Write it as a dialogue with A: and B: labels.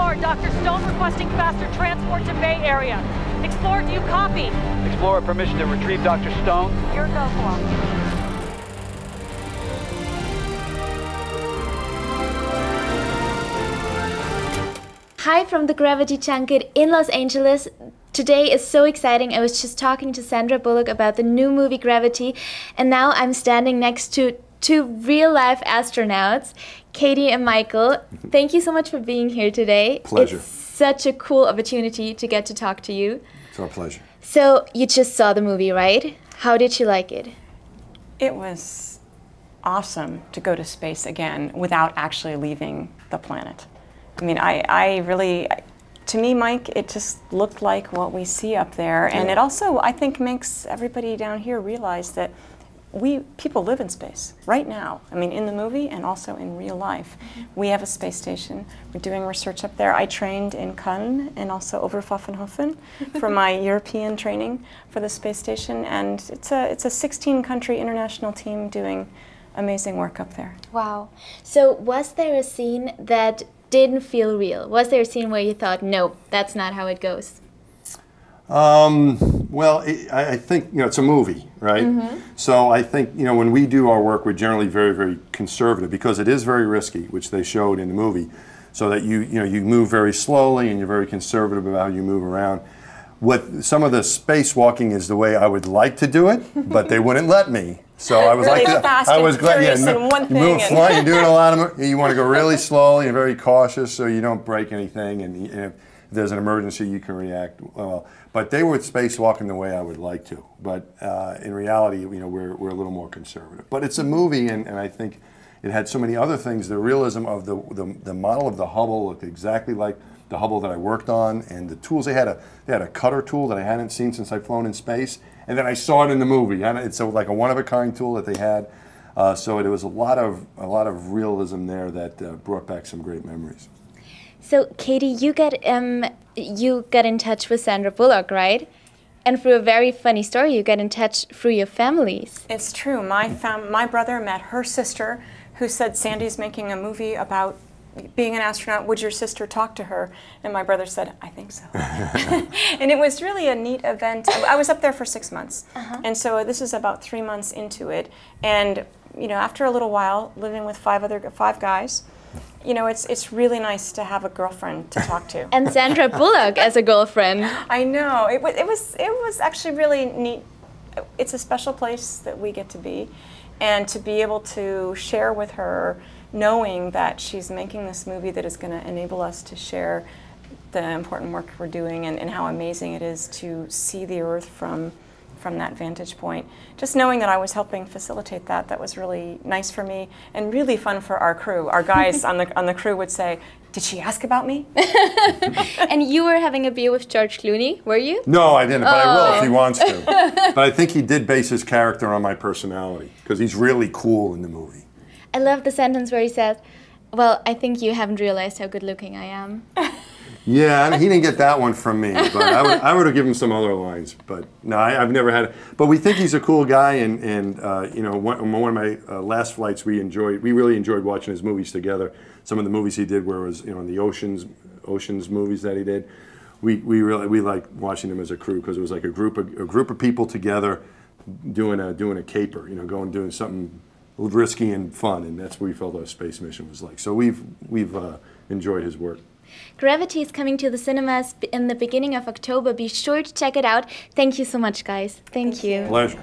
A: Explorer, Dr. Stone requesting faster transport to Bay Area. Explorer, do you copy?
B: Explorer, permission to retrieve Dr. Stone.
A: Your go, Quark.
C: Hi from the Gravity Junket in Los Angeles. Today is so exciting. I was just talking to Sandra Bullock about the new movie Gravity, and now I'm standing next to two real life astronauts, Katie and Michael. Thank you so much for being here today.
D: Pleasure.
C: It's such a cool opportunity to get to talk to you.
D: It's our pleasure.
C: So, you just saw the movie, right? How did you like it?
E: It was awesome to go to space again without actually leaving the planet. I mean, I, I really, to me, Mike, it just looked like what we see up there. And it also, I think, makes everybody down here realize that we, people live in space right now. I mean, in the movie and also in real life. We have a space station. We're doing research up there. I trained in Köln and also Oberpfaffenhofen for my European training for the space station. And it's a, it's a 16 country international team doing amazing work up there.
C: Wow. So, was there a scene that didn't feel real? Was there a scene where you thought, no, that's not how it goes?
D: Um, well, it, I, I think you know it's a movie, right? Mm-hmm. So I think you know when we do our work, we're generally very, very conservative because it is very risky, which they showed in the movie. So that you you know you move very slowly and you're very conservative about how you move around. What some of the spacewalking is the way I would like to do it, but they wouldn't let me. So I was
E: Really
D: like,
E: fast
D: I was glad. Yeah, you move
E: thing and-
D: fly, you're doing a lot of. You want to go really slowly and very cautious, so you don't break anything. And, and if there's an emergency, you can react well. But they were spacewalking the way I would like to. But uh, in reality, you know, we're, we're a little more conservative. But it's a movie, and, and I think it had so many other things. The realism of the, the, the model of the Hubble looked exactly like the Hubble that I worked on, and the tools they had a they had a cutter tool that I hadn't seen since I'd flown in space, and then I saw it in the movie. And it's a, like a one of a kind tool that they had. Uh, so there was a lot of a lot of realism there that uh, brought back some great memories.
C: So, Katie, you got um, you got in touch with Sandra Bullock, right? And through a very funny story, you got in touch through your families.
E: It's true. My fam- my brother met her sister, who said Sandy's making a movie about being an astronaut. Would your sister talk to her? And my brother said, I think so. and it was really a neat event. I I was up there for six months, and so this is about three months into it. And you know, after a little while, living with five other five guys, you know, it's it's really nice to have a girlfriend to talk to.
C: And Sandra Bullock as a girlfriend.
E: I know. It was, it was it was actually really neat. It's a special place that we get to be, and to be able to share with her, knowing that she's making this movie that is going to enable us to share the important work we're doing and, and how amazing it is to see the Earth from from that vantage point. Just knowing that I was helping facilitate that, that was really nice for me and really fun for our crew. Our guys on the on the crew would say, "Did she ask about me?"
C: And you were having a beer with George Clooney, were you?
D: No, I didn't, but I will if he oh. wants to. but I think he did base his character on my personality because he's really cool in the movie.
C: I love the sentence where he says, Well, I think you haven't realized how good looking I am.
D: Yeah, he didn't get that one from me, but I would, I would have given him some other lines. But no, I, I've never had. it. But we think he's a cool guy, and and uh, you know, one, one of my uh, last flights, we enjoyed, we really enjoyed watching his movies together. Some of the movies he did, where it was you know, in the oceans, oceans movies that he did, we we really we liked watching them as a crew because it was like a group of a group of people together doing a doing a caper, you know, going doing something risky and fun, and that's what we felt our space mission was like. So we've we've uh, enjoyed his work.
C: Gravity is coming to the cinemas in the beginning of October. Be sure to check it out. Thank you so much, guys. Thank, you.
D: Pleasure.